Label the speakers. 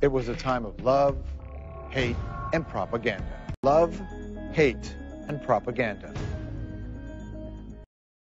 Speaker 1: It was a time of love, hate, and propaganda. Love, hate, and propaganda.